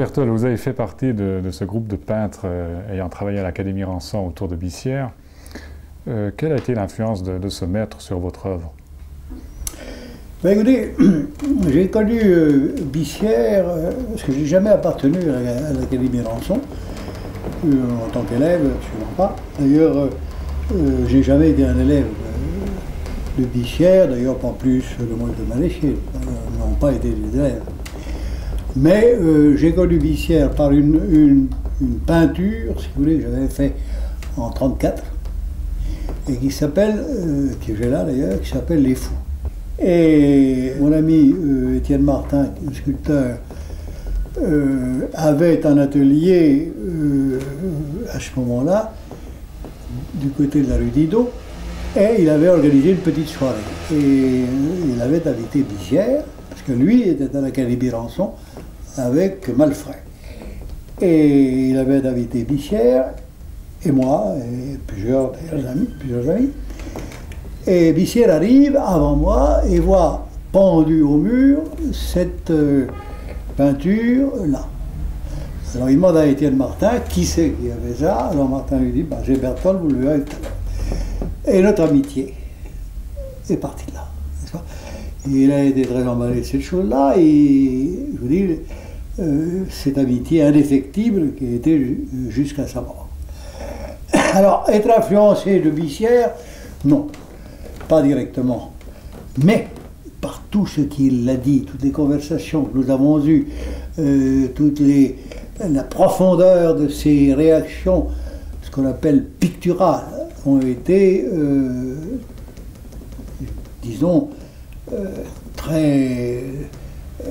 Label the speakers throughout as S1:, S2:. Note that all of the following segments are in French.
S1: Bertol, vous avez fait partie de, ce groupe de peintres ayant travaillé à l'Académie Ranson autour de Bissière. quelle a été l'influence de, ce maître sur votre œuvre?
S2: Ben, écoutez, j'ai connu Bissière, parce que j'ai jamais appartenu à, l'Académie Ranson, en tant qu'élève, sûrement pas. D'ailleurs, j'ai jamais été un élève de Bichière, d'ailleurs pas plus le moins de Maléchier, n'ont pas été des élèves. Mais euh, j'ai connu Bissière par une, peinture, si vous voulez, que j'avais fait en 1934, et qui s'appelle, euh, qui j'ai là d'ailleurs, qui s'appelle Les Fous. Et mon ami euh, Étienne Martin, sculpteur, avait un atelier à ce moment-là, du côté de la rue Didot, et il avait organisé une petite soirée. Et il avait invité Bissière, parce que lui était à l'Académie Rançon avec Malfray. Et il avait invité Bissière, et moi, et plusieurs, amis, plusieurs amis. Et Bissière arrive avant moi et voit pendu au mur cette euh, peinture-là. Alors il demande à Étienne Martin qui c'est qui avait ça. Alors Martin lui dit bah, J'ai Bertol, vous le verrez tout à l'heure. Et notre amitié est partie de là. Il a été très emballé de cette chose-là, et je vous dis, euh, cette amitié indéfectible qui été jusqu'à sa mort. Alors, être influencé de Bissière, non, pas directement. Mais par tout ce qu'il a dit, toutes les conversations que nous avons eues, euh, toute la profondeur de ses réactions, ce qu'on appelle picturales, ont été, euh, disons, très. Euh,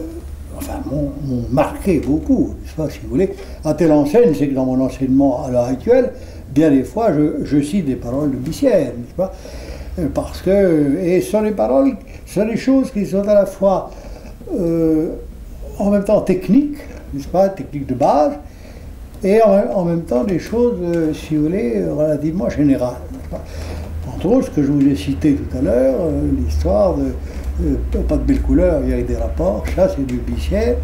S2: enfin, m'ont marqué beaucoup, pas, si vous voulez. À telle enseigne, c'est que dans mon enseignement à l'heure actuelle, bien des fois, je, cite des paroles de Bissière, n'est-ce pas? Parce que. Et ce sont des paroles, ce sont choses qui sont à la fois. en même temps techniques, n'est-ce pas, techniques de base, et en, même temps des choses, euh, si vous voulez, relativement générales. Entre autres, ce que je vous ai cité tout à l'heure, euh, l'histoire de euh, pas de belle couleur, il y a des rapports, ça c'est du bichier,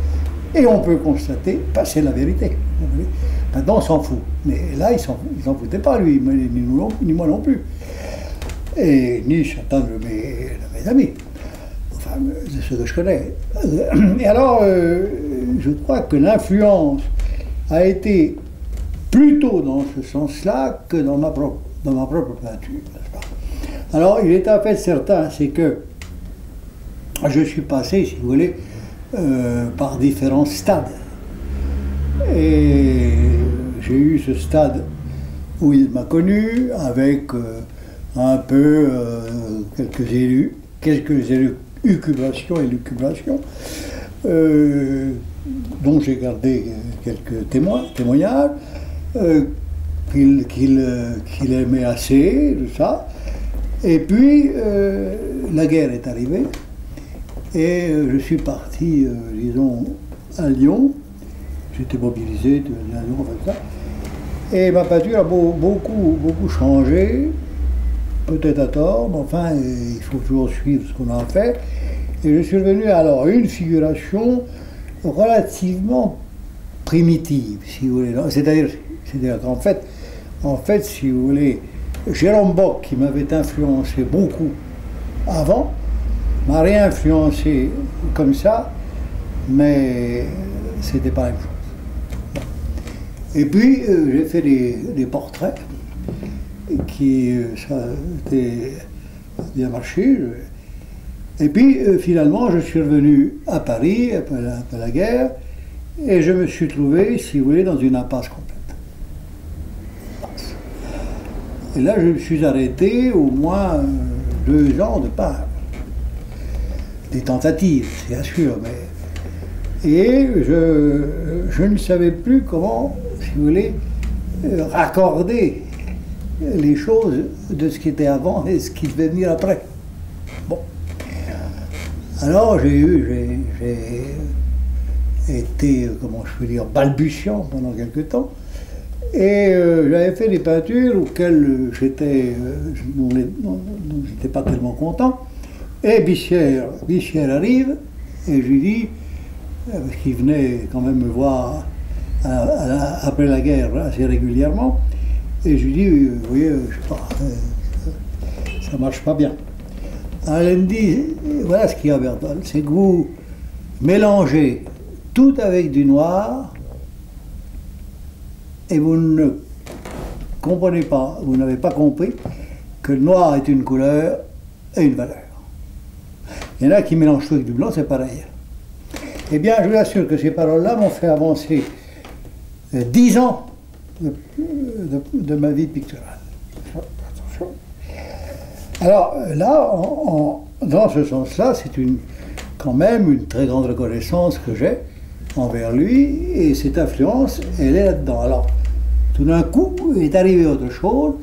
S2: et on peut constater, bah, c'est la vérité. Maintenant on s'en fout. Mais là, il s'en foutaient pas, lui, ni, moi non plus. Et ni certains de mes, amis, enfin, de ceux que je connais. Et alors, je crois que l'influence a été plutôt dans ce sens-là que dans ma propre, peinture. Alors, il est en fait certain, c'est que je suis passé, si vous voulez, euh, par différents stades. Et j'ai eu ce stade où il m'a connu, avec euh, un peu euh, quelques élus, quelques élucubrations et lucubrations dont j'ai gardé quelques témoins, témoignages, qu'il aimait assez, tout ça. Et puis, la guerre est arrivée, et je suis parti, disons, à Lyon. J'étais mobilisé à Lyon, comme ça. Et ma peinture a beaucoup, beaucoup changé, peut-être à tort, mais enfin, il faut toujours suivre ce qu'on a fait. Et je suis revenu alors une figuration relativement primitive, si vous voulez. C'est-à-dire, qu'en fait, en fait, si vous voulez, Jérôme Bock, qui m'avait influencé beaucoup avant, m'a réinfluencé comme ça, mais c'était pas la même chose. Et puis, euh, j'ai fait des, portraits qui, euh, bien marché. Et puis euh, finalement, je suis revenu à Paris après la, guerre et je me suis trouvé, si vous voulez, dans une impasse complète. Et là, je me suis arrêté au moins euh, deux ans de part. Des tentatives, bien sûr, mais. Et je, ne savais plus comment, si vous voulez, euh, raccorder les choses de ce qui était avant et ce qui devait venir après. Bon. Alors j'ai eu, j'ai été, comment je peux dire, balbutiant pendant quelque temps. Et euh, j'avais fait des peintures auxquelles j'étais, euh, pas tellement content. Et Bissière, Bissière arrive et je lui dis, parce qu'il venait quand même me voir après la guerre assez régulièrement. Et je lui dis, vous voyez, je sais pas, ça marche pas bien. Alors elle me dit, voilà ce qu'il y a, Bertol, c'est que vous mélangez tout avec du noir et vous ne comprenez pas, vous n'avez pas compris que le noir est une couleur et une valeur. Il y en a qui mélangent tout avec du blanc, c'est pareil. Eh bien, je vous assure que ces paroles-là m'ont fait avancer euh, dix ans de, ma vie picturale. Alors là, dans ce sens-là, c'est quand même une très grande reconnaissance que j'ai envers lui, et cette influence, elle est là-dedans. Alors, tout d'un coup, est arrivé autre chose,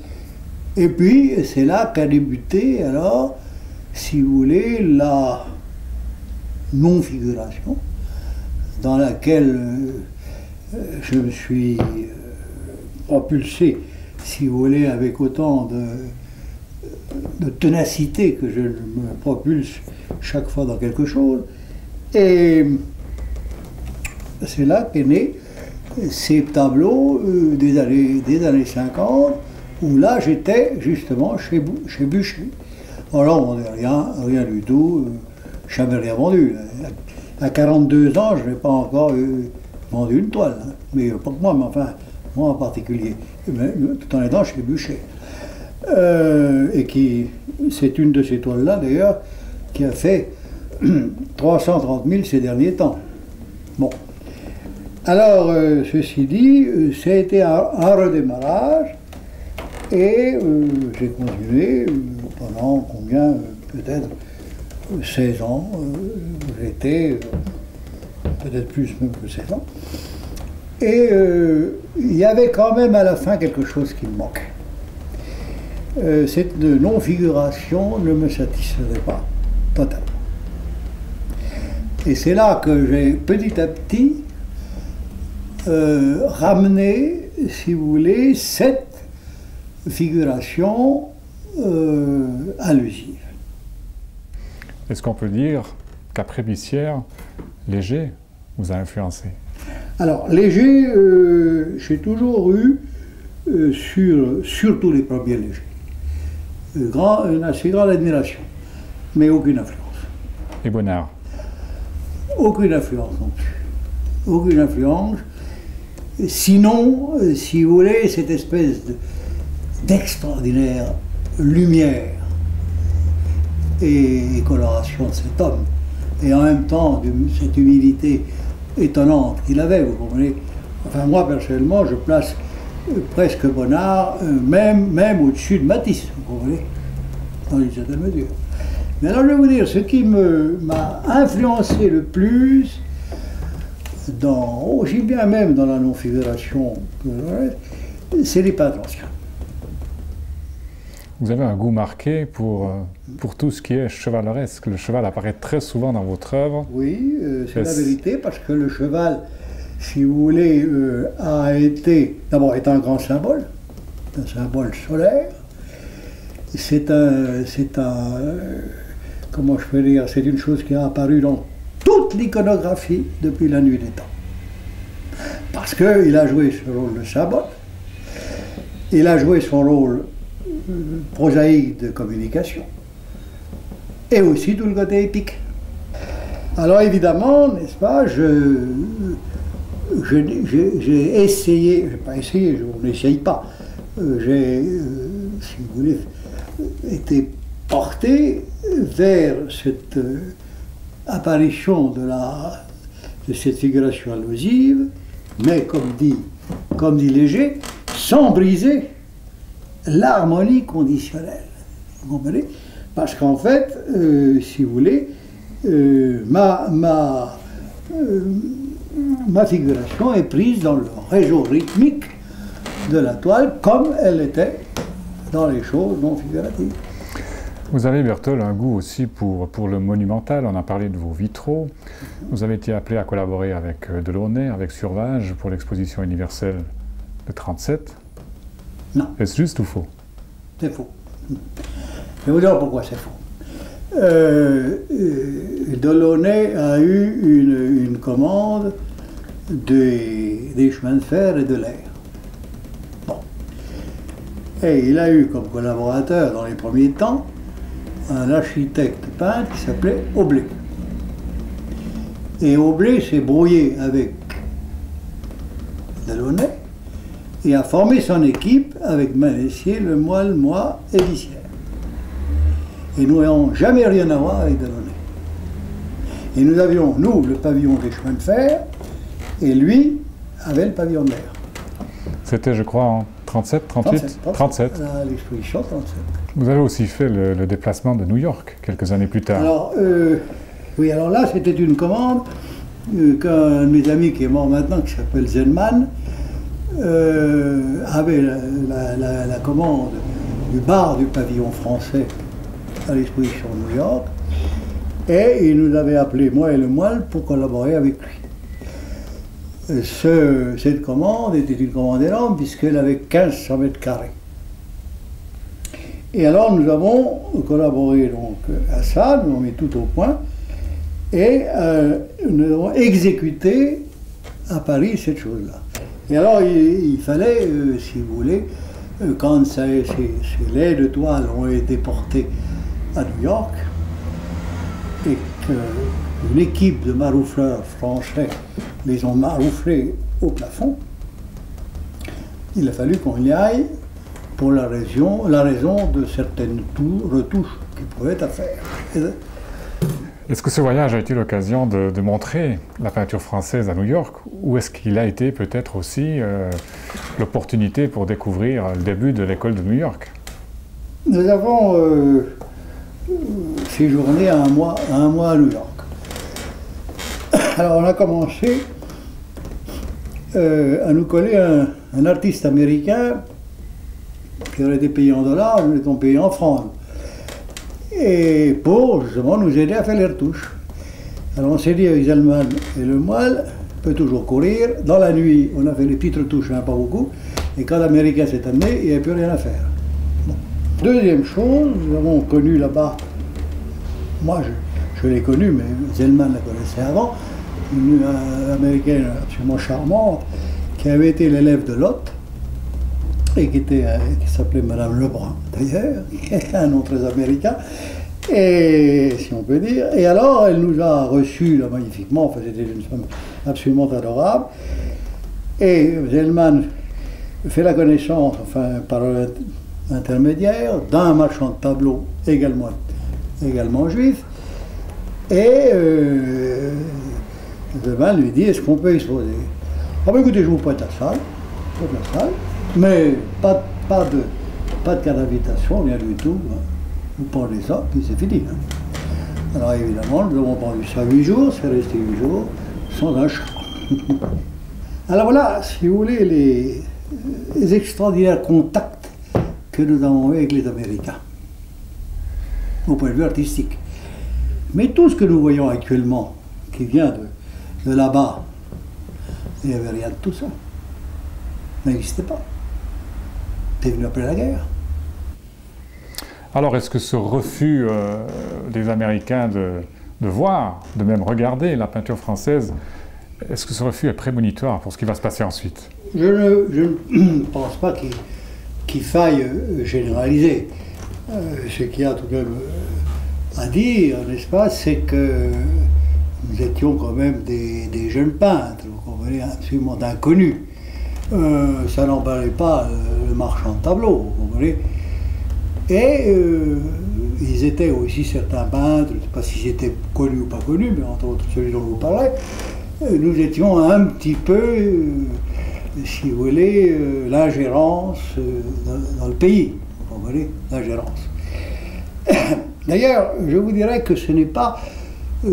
S2: et puis c'est là qu'a débuté, alors, si vous voulez, la non-figuration, dans laquelle euh, je me suis euh, propulsé, si vous voulez, avec autant de, de ténacité que je me propulse chaque fois dans quelque chose. Et c'est là qu'est né ces tableaux euh, des, années, des années 50, où là j'étais justement chez, chez Bûcher. Alors on n'est rien, rien du tout, euh, jamais rien vendu. À 42 ans, je n'ai pas encore euh, vendu une toile, mais pas que moi, mais enfin, moi en particulier, tout en étant chez Bûcher. et qui, c'est une de ces toiles-là d'ailleurs, qui a fait 330 000 ces derniers temps. Bon. Alors, euh, ceci dit, euh, ça a été un, redémarrage et euh, j'ai continué pendant combien Peut-être 16 ans. J'étais peut-être plus même que 16 ans. Et il y avait quand même à la fin quelque chose qui me manquait. cette non-figuration ne me satisfaisait pas totalement. Et c'est là que j'ai petit à petit euh, ramené, si vous voulez, cette figuration euh, allusive.
S1: Est-ce qu'on peut dire qu'après Bissière, Léger vous a influencé?
S2: Alors, Léger, euh, j'ai toujours eu, sur, surtout les premiers Légers, grand, une assez grande admiration, mais aucune influence.
S1: Et Bonnard?
S2: Aucune influence non plus. Aucune influence. Sinon, euh, si vous voulez, cette espèce d'extraordinaire lumière et, coloration de cet homme, et en même temps cette humilité étonnante qu'il avait, vous comprenez Enfin, moi, personnellement, je place presque Bonnard, euh, même, même au-dessus de Matisse, vous comprenez Dans une certaine mesure. Mais alors, je vais vous dire, ce qui m'a influencé le plus, dans, aussi bien même dans la non-figuration que c'est les peintres anciens.
S1: Vous avez un goût marqué pour, euh, pour tout ce qui est chevaleresque. Le cheval apparaît très souvent dans votre œuvre.
S2: Oui, euh, c'est la vérité, parce que le cheval, si vous voulez, euh, a été, d'abord, est un grand symbole, un symbole solaire. C'est un, c'est un, comment je peux dire, c'est une chose qui a apparu dans toute l'iconographie depuis la nuit des temps. Parce qu'il a joué ce rôle de sabot, il a joué son rôle prosaïque de communication, et aussi tout le côté épique. Alors évidemment, n'est-ce pas, je, j'ai essayé, je n'ai pas essayé, je n'essaye pas, euh, j'ai, euh, si vous voulez, été porté vers cette apparition de, la, de cette figuration allusive, mais comme dit, comme dit Léger, sans briser l'harmonie conditionnelle. Vous comprenez? Parce qu'en fait, euh, si vous voulez, euh, ma, ma, euh, ma figuration est prise dans le réseau rythmique de la toile comme elle était dans les choses non figuratives.
S1: Vous avez, Bertol, un goût aussi pour, pour le monumental. On a parlé de vos vitraux. Vous avez été appelé à collaborer avec Delaunay, avec Survage, pour l'exposition universelle de 37.
S2: Non.
S1: Est-ce juste ou faux?
S2: C'est faux. Je vais vous dire pourquoi c'est faux. euh, euh, Delaunay a eu une, commande des, chemins de fer et de l'air. Bon. Et il a eu comme collaborateur dans les premiers temps un architecte peintre qui s'appelait Aublé. Et Aublé s'est brouillé avec Delaunay et a formé son équipe avec Manessier, Lemoyle, moi et Vissière. Et nous n'avons jamais rien à voir avec Delaunay. Et nous avions, nous, le pavillon des chemins de fer, et lui avait le pavillon d'air.
S1: C'était, je crois, en 37, 38 37.
S2: L'exposition 37.
S1: Vous avez aussi fait le, déplacement de New York quelques années plus tard.
S2: Alors, euh, oui, alors là, c'était une commande euh, qu'un de mes amis qui est mort maintenant, qui s'appelle Zenman, euh, avait la, commande du bar du pavillon français à l'exposition de New York. Et il nous avait appelé, moi et le moelle, pour collaborer avec lui. cette commande était une commande énorme puisqu'elle avait 1500 mètres carrés. Et alors nous avons collaboré donc à ça, nous avons mis tout au point, et euh, nous avons exécuté à Paris cette chose-là. Et alors il, fallait, euh, si vous voulez, euh, quand ces, laits de toile ont été portés à New York, et qu'une équipe de maroufleurs français les ont marouflés au plafond, il a fallu qu'on y aille pour la raison, la raison de certaines retouches qui pouvaient être à faire.
S1: Est-ce que ce voyage a été l'occasion de, montrer la peinture française à New York ou est-ce qu'il a été peut-être aussi euh, l'opportunité pour découvrir le début de l'école de New York?
S2: Nous avons euh, séjourné un mois, à New York. Alors on a commencé euh, à nous coller un, artiste américain qui aurait été payé en dollars, nous étions payés en francs. Et pour justement nous aider à faire les retouches. Alors on s'est dit avec Zalman et le moelle peut toujours courir. Dans la nuit, on a fait les petites retouches, mais pas beaucoup. Et quand l'Américain s'est amené, il n'y avait plus rien à faire. Deuxième chose, nous avons connu là-bas, moi je, l'ai connu, mais Zellman la connaissait avant, une Américaine absolument charmante, qui avait été l'élève de Lot, et qui, était, euh, qui s'appelait Madame Lebrun d'ailleurs, un nom très américain, et si on peut dire. Et alors, elle nous a reçus là, magnifiquement, enfin, c'était une femme absolument adorable. Et Zellman fait la connaissance, enfin, par intermédiaire, d'un marchand de tableaux également, également juif. Et euh, Zellman lui dit Est-ce qu'on peut exposer? Ah, ben écoutez, je vous prête la salle, la salle. Mais pas, de pas de rien du tout. Hein. Vous parlez ça, puis c'est fini. Hein. Alors évidemment, nous avons parlé ça huit jours, c'est resté huit jours, sans un chat. Alors voilà, si vous voulez, les, les, extraordinaires contacts que nous avons eu avec les Américains, au point de vue artistique. Mais tout ce que nous voyons actuellement, qui vient de, de là-bas, il n'y avait rien de tout ça. N'existait pas venu après la guerre.
S1: Alors, est-ce que ce refus euh, des Américains de, voir, de même regarder la peinture française, est-ce que ce refus est prémonitoire pour ce qui va se passer ensuite?
S2: Je ne, pense pas qu'il faille euh, généraliser. Euh, ce qu'il y a tout de même à dire, n'est-ce pas, c'est que nous étions quand même des, jeunes peintres, vous comprenez, absolument d'inconnus. ça n'emballait pas marchand de tableaux, vous comprenez Et euh, ils étaient aussi certains peintres, je ne sais pas si c'était connus ou pas connus, mais entre autres celui dont vous parlais, euh, nous étions un petit peu, euh, si vous voulez, l'ingérence dans, le pays, vous comprenez L'ingérence. D'ailleurs, je vous dirais que ce n'est pas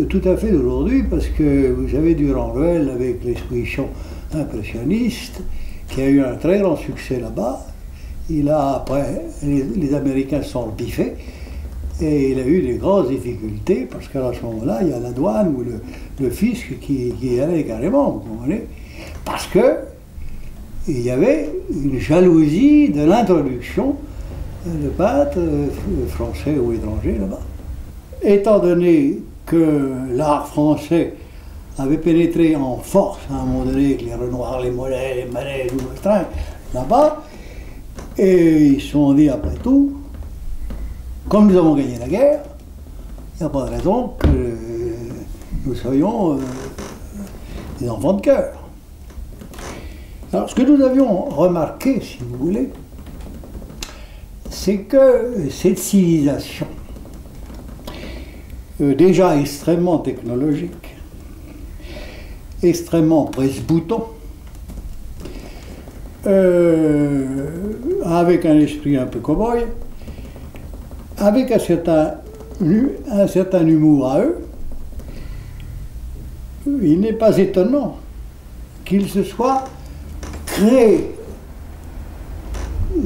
S2: tout à fait d'aujourd'hui, parce que vous avez Durand Ruel avec l'exposition impressionniste, qui a eu un très grand succès là-bas, il a, après, les, Américains sont biffés. Et il a eu des grosses difficultés parce qu'à ce moment-là, il y a la douane ou le, fisc qui, qui, allait carrément, vous comprenez. Parce que il y avait une jalousie de l'introduction de peintres français ou étrangers là-bas. étant donné que l'art français avait pénétré en force à un moment donné avec les Renoirs, les Mollets, les Manet, les Train, là-bas, et ils se sont dit après tout, comme nous avons gagné la guerre, il n'y a pas de raison que nous soyons euh, des enfants de cœur. Alors, ce que nous avions remarqué, si vous voulez, c'est que cette civilisation, euh, déjà extrêmement technologique, extrêmement presse-bouton, euh, avec un esprit un peu cow-boy, avec un certain, un certain humour à eux, il n'est pas étonnant qu'il se soit créé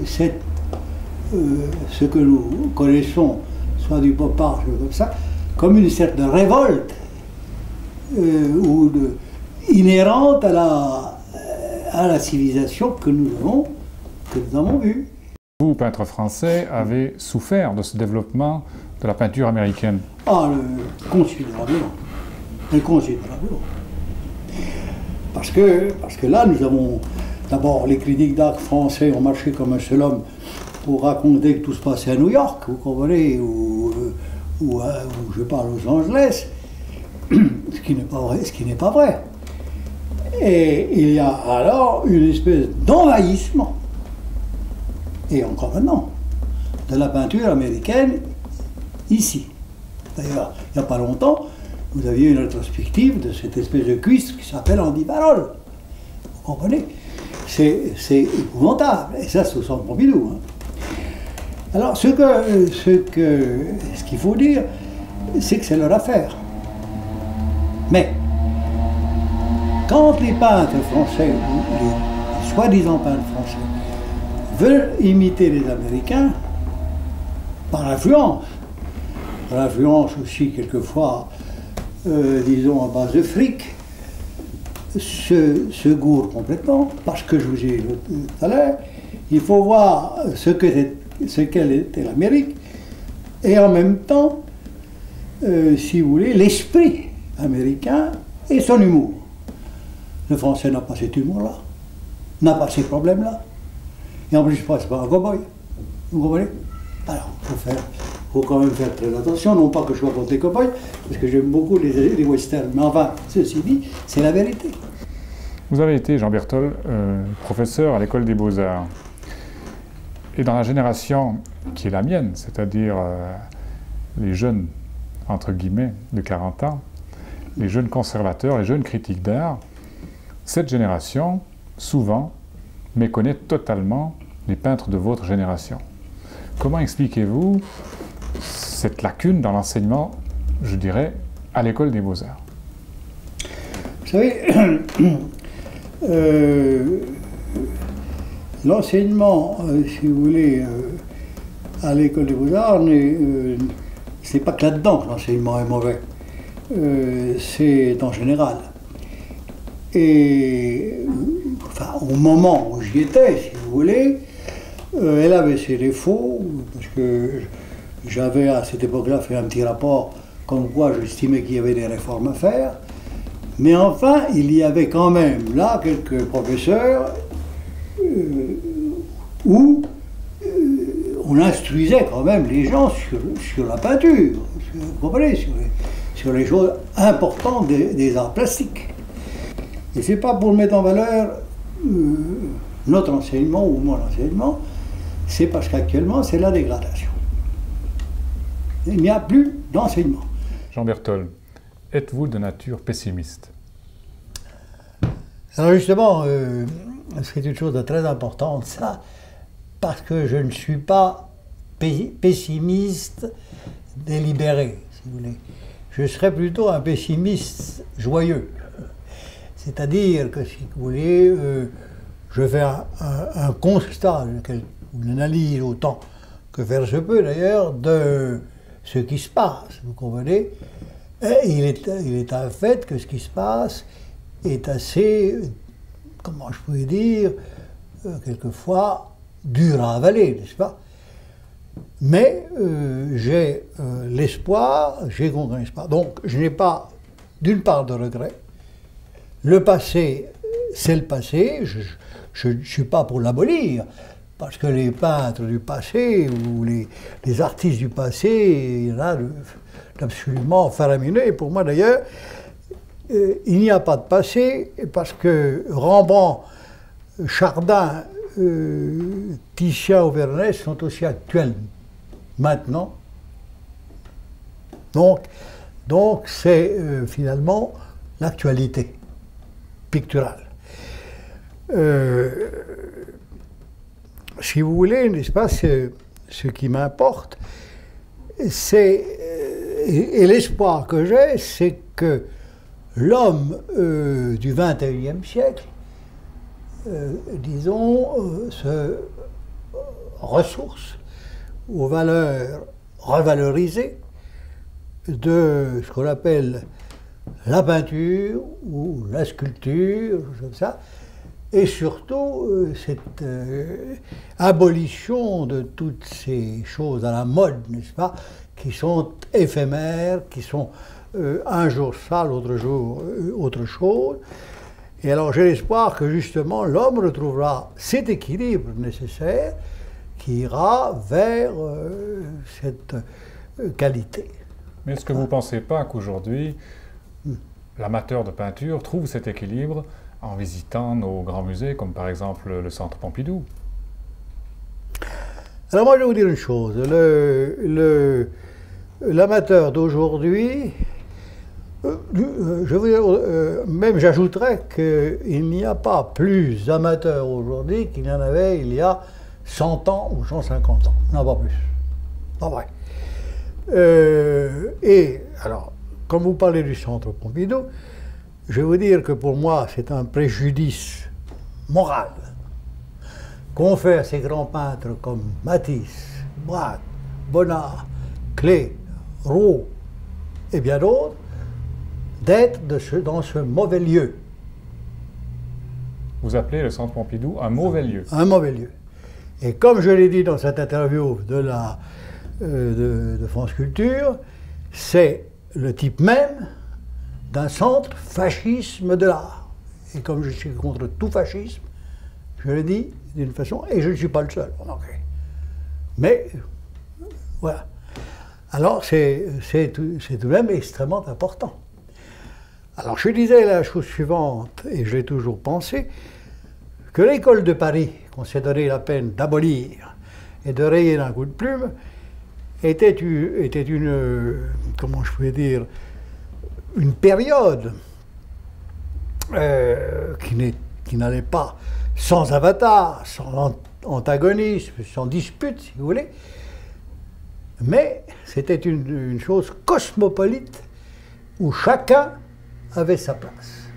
S2: cette, euh, ce que nous connaissons, soit du pop art, comme ça, comme une certaine révolte euh, ou de, inhérente à la, à la civilisation que nous avons, que nous avons vue.
S1: Vous, peintre français, avez souffert de ce développement de la peinture américaine
S2: Ah, considérablement. Considérablement. Parce que, parce que là, nous avons d'abord les critiques d'art français ont marché comme un seul homme pour raconter que tout se passait à New York, vous comprenez, ou, ou, euh, je parle Los Angeles, ce qui n'est pas vrai. Ce qui n'est pas vrai. Et il y a alors une espèce d'envahissement, et encore maintenant, de la peinture américaine ici. D'ailleurs, il n'y a pas longtemps, vous aviez une rétrospective de cette espèce de cuisse qui s'appelle Andy Barol. Vous comprenez? C'est épouvantable. Et ça, c'est au centre Pompidou. Hein. Alors, ce ce que, ce qu'il faut dire, c'est que c'est leur affaire. Mais, quand les peintres français, les soi-disant peintres français, veulent imiter les Américains, par influence, par influence aussi quelquefois euh, disons, à base de fric, se, se complètement, parce que je vous ai dit tout à l'heure, il faut voir ce qu'elle était l'Amérique, et en même temps, euh, si vous voulez, l'esprit américain et son humour. Le français n'a pas cet humour-là, n'a pas ces problèmes-là. Et en plus, je passe pas un cowboy. Vous comprenez? Alors, il faut faut quand même faire très attention, non pas que je sois contre les cowboys, parce que j'aime beaucoup les, westerns, mais enfin, ceci dit, c'est la vérité.
S1: Vous avez été, Jean Bertol, euh, professeur à l'école des beaux-arts. Et dans la génération qui est la mienne, c'est-à-dire euh, les jeunes, entre guillemets, de 40 ans, les jeunes conservateurs, les jeunes critiques d'art, cette génération, souvent, méconnaît totalement les peintres de votre génération. Comment expliquez-vous cette lacune dans l'enseignement, je dirais, à l'école des beaux-arts?
S2: Vous savez, euh, l'enseignement, euh, si vous voulez, euh, à l'école des beaux-arts, c'est pas que là-dedans que l'enseignement est mauvais, c'est en général. Et enfin, au moment où j'y étais, si vous voulez, elle avait ses défauts, parce que j'avais à cette époque-là fait un petit rapport comme quoi j'estimais qu'il y avait des réformes à faire. Mais enfin, il y avait quand même là quelques professeurs euh, où euh, on instruisait quand même les gens sur, la peinture, vous comprenez, sur les, choses importantes des, arts plastiques. Et c'est pas pour mettre en valeur euh, notre enseignement ou mon enseignement, c'est parce qu'actuellement c'est la dégradation il n'y a plus d'enseignement.
S1: Jean Bertol, êtes-vous de nature pessimiste?
S2: Alors justement, euh, c'est une chose de très importante, ça, parce que je ne suis pas pessimiste délibéré, si vous voulez. Je serais plutôt un pessimiste joyeux. C'est-à-dire que, si vous voulez, euh, je fais un, constat, une analyse autant que faire se peut d'ailleurs, de ce qui se passe, vous comprenez? Il est, il est un fait que ce qui se passe est assez, comment je pourrais dire, euh, quelquefois dur à avaler, n'est-ce pas? Mais euh, j'ai l'espoir, j'ai grand espoir. Donc je n'ai pas, d'une part, de regret. Le passé, c'est le passé. Je ne suis pas pour l'abolir. Parce que les peintres du passé ou les, artistes du passé, il y en a absolument faramineux. Pour moi d'ailleurs, euh, il n'y a pas de passé parce que Rembrandt, Chardin, euh, Titien sont aussi actuels maintenant. Donc, donc c'est euh, finalement l'actualité picturale. si vous voulez, n'est-ce pas, ce, qui m'importe, c'est, et l'espoir que j'ai, c'est que l'homme euh, du XXIe siècle, euh, disons, euh, se ressource aux valeurs revalorisées de ce qu'on appelle la peinture ou la sculpture, comme ça, et surtout cette abolition de toutes ces choses à la mode, n'est-ce pas, qui sont éphémères, qui sont euh, un jour ça, l'autre jour euh, autre chose. Et alors j'ai l'espoir que justement l'homme retrouvera cet équilibre nécessaire qui ira vers euh, cette qualité.
S1: Mais est-ce que vous ne pensez pas qu'aujourd'hui. L'amateur de peinture trouve cet équilibre en visitant nos grands musées, comme par exemple le Centre Pompidou
S2: Alors moi je vais vous dire une chose, l'amateur d'aujourd'hui euh, euh, euh, même j'ajouterais qu'il n'y a pas plus d'amateurs aujourd'hui qu'il y en avait il y a 100 ans ou 150 ans. Non, pas plus. Pas vrai. et alors, quand vous parlez du centre Pompidou, je vais vous dire que pour moi, c'est un préjudice moral qu'on fait à ces grands peintres comme Matisse, Braque, Bonnard, Clé, Roux et bien d'autres, d'être dans ce mauvais lieu.
S1: Vous appelez le Centre Pompidou un mauvais lieu
S2: Un mauvais lieu. Et comme je l'ai dit dans cette interview de, la, euh, de, France Culture, c'est le type même d'un centre fascisme de l'art. Et comme je suis contre tout fascisme, je le dis d'une façon, et je ne suis pas le seul, Mais, voilà. Alors, c'est tout, tout de même extrêmement important. Alors je disais la chose suivante, et j'ai toujours pensé, que l'école de Paris, qu'on s'est donné la peine d'abolir et de rayer d'un coup de plume, était, était une, comment je pouvais dire, une période euh, qui n'allait pas sans avatar, sans antagonisme, sans dispute, si vous voulez, mais c'était une, une chose cosmopolite où chacun avait sa place.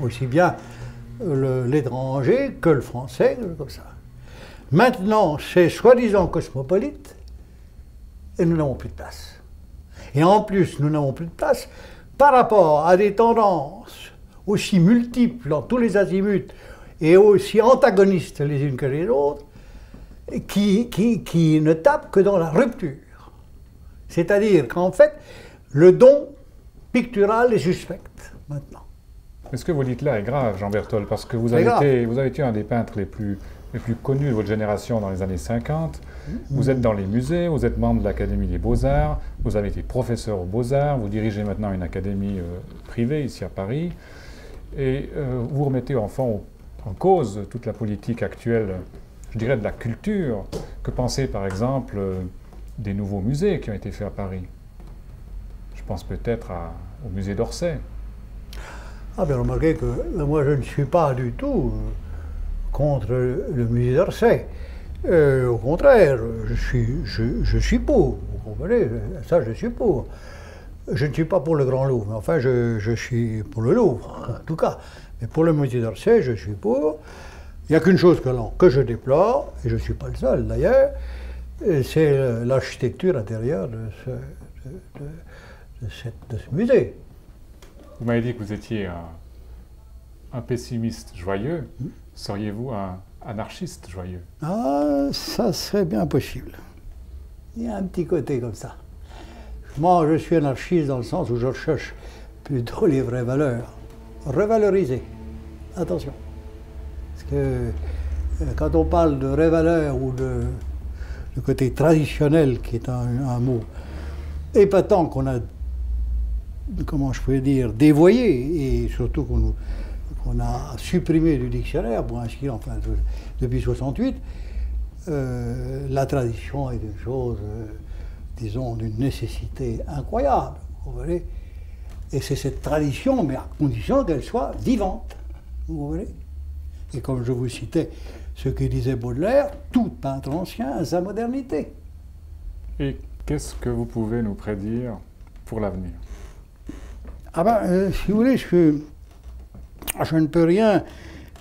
S2: Aussi bien l'étranger que le français, comme ça. Maintenant, c'est soi-disant cosmopolite et nous n'avons plus de place. Et en plus, nous n'avons plus de place par rapport à des tendances aussi multiples dans tous les azimuts et aussi antagonistes les unes que les autres, qui, qui, qui ne tapent que dans la rupture. C'est-à-dire qu'en fait, le don picturale et suspecte maintenant.
S1: Est-ce que vous dites là est grave, Jean Berthold Parce que vous avez, été, vous avez été un des peintres les plus, les plus connus de votre génération dans les années 50. Mm-hmm. Vous êtes dans les musées, vous êtes membre de l'Académie des Beaux-Arts, vous avez été professeur aux Beaux-Arts, vous dirigez maintenant une académie euh, privée ici à Paris. Et euh, vous remettez enfin en cause toute la politique actuelle, je dirais, de la culture. Que penser par exemple euh, des nouveaux musées qui ont été faits à Paris? Je pense peut-être au musée d'Orsay.
S2: Ah bien remarquez que moi je ne suis pas du tout contre le musée d'Orsay. Euh, au contraire, je suis, je, suis pour, vous comprenez Ça, je suis pour. Je ne suis pas pour le Grand Louvre, mais enfin, je, suis pour le Louvre, en tout cas. Mais pour le musée d'Orsay, je suis pour. Il n'y a qu'une chose que, que, je déplore, et je ne suis pas le seul d'ailleurs, c'est l'architecture intérieure de ce, de, ce musée.
S1: Vous m'avez dit que vous étiez un, pessimiste joyeux. Hmm. Seriez-vous un anarchiste joyeux?
S2: Ah, ça serait bien possible. Il y a un petit côté comme ça. Moi, je suis anarchiste dans le sens où je recherche plutôt les vraies valeurs. Revaloriser. Attention. Parce que euh, quand on parle de vraies valeurs ou de, côté traditionnel, qui est un, mot épatant qu'on a, comment je peux dire, dévoyé, et surtout qu'on a supprimé du dictionnaire, pour ainsi enfin, depuis 68, euh, la tradition est une chose, euh, disons, d'une nécessité incroyable. Vous voyez Et c'est cette tradition, mais à condition qu'elle soit vivante. Vous voyez Et comme je vous citais ce que disait Baudelaire, tout peintre ancien a sa modernité.
S1: Et qu'est-ce que vous pouvez nous prédire pour l'avenir?
S2: Ah ben, euh, si vous voulez, je, je ne peux rien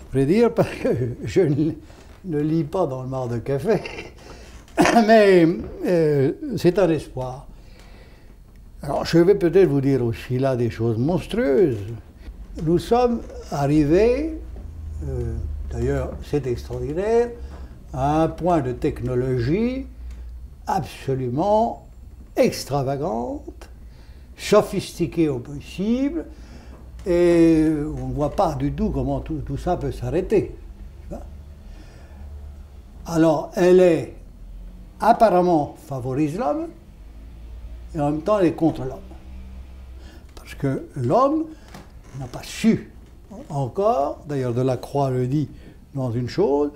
S2: prédire parce que je ne lis pas dans le mar de café, mais euh, c'est un espoir. Alors je vais peut-être vous dire aussi là des choses monstrueuses. Nous sommes arrivés, euh, d'ailleurs c'est extraordinaire, à un point de technologie absolument extravagante, sophistiquée au possible, et on ne voit pas du tout comment tout ça peut s'arrêter. Alors, elle est apparemment favorise l'homme, et en même temps, elle est contre l'homme. Parce que l'homme n'a pas su encore, d'ailleurs Delacroix le dit dans une chose,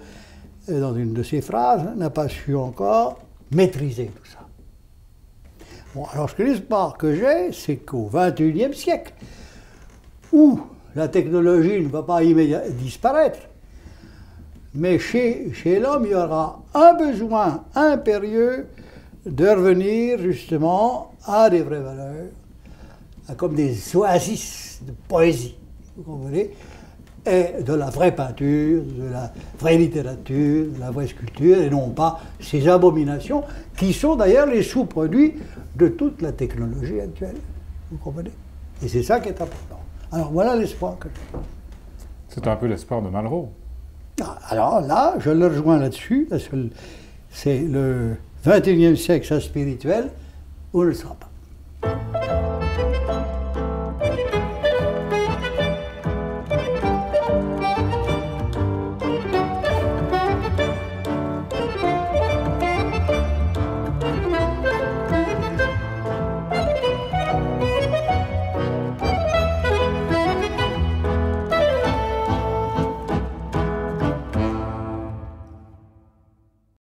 S2: dans une de ses phrases, n'a pas su encore maîtriser tout ça. Bon, alors ce que l'espoir que j'ai, c'est qu'au XXIe siècle, où la technologie ne va pas immédiatement disparaître, mais chez, l'homme, il y aura un besoin impérieux de revenir justement à des vraies valeurs, comme des oasis de poésie, vous comprenez, et de la vraie peinture, de la vraie littérature, de la vraie sculpture, et non pas ces abominations qui sont d'ailleurs les sous-produits de toute la technologie actuelle. Vous comprenez? Et c'est ça qui est important. Alors voilà l'espoir que j'ai.
S1: C'est un peu l'espoir de Malraux.
S2: Ah, alors là, je le rejoins là-dessus. C'est le 21e siècle, ça spirituel, ou ne le sera pas.